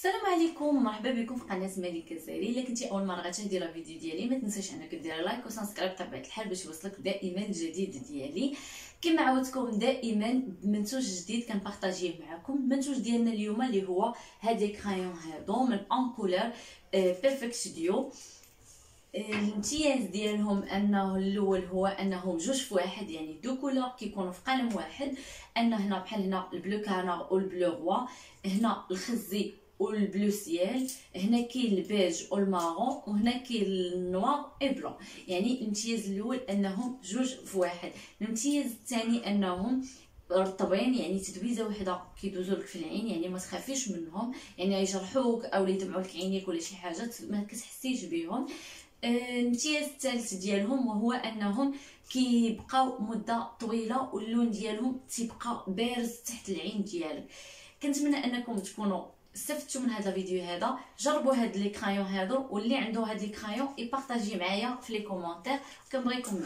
السلام عليكم مرحبا بكم في قناة ملك الجزائري. إلا كنتي أول مرة غتشاهدي la vidéo ديالي ما تنساش أنك دير like و subscribe بطبيعه الحال باش يوصلك دائما الجديد ديالي. كما عودتكم دائما منتوج جديد كنبارطاجيه معكم المنتوج ديالنا اليوم اللي هو هاد crayons هادو من Oncolour Perfect Duo الامتياز ديالهم أنه الأول هو أنهم جوج في واحد يعني deux couleurs كيكونوا في قلم واحد. ان هنا بحال هنا ال bleu canard وال bleu roi هنا الخزي وال bleu ciel هنا كاين ال beige وال marron وهنا كاين ال noir et blanc. يعني الامتياز الأول أنهم جوج في واحد. الامتياز الثاني أنهم رطبين يعني تدويزة وحدة كيدوزو لك في العين يعني ما تخافيش منهم. يعني يجرحوك أو يدمعوا لك عينيك ولا شي حاجة ما كتحسيش بهم الامتياز الثالث ديالهم وهو أنهم كيبقاو مدة طويلة واللون ديالهم تيبقى بارز تحت العين ديالك. كنتمنى أنكم تكونوا استفدتوا من هذا الفيديو هذا جربوا هاد les crayons هادو واللي عنده هاد les crayons يبارطاجي معايا في les commentaires. كنبغيكم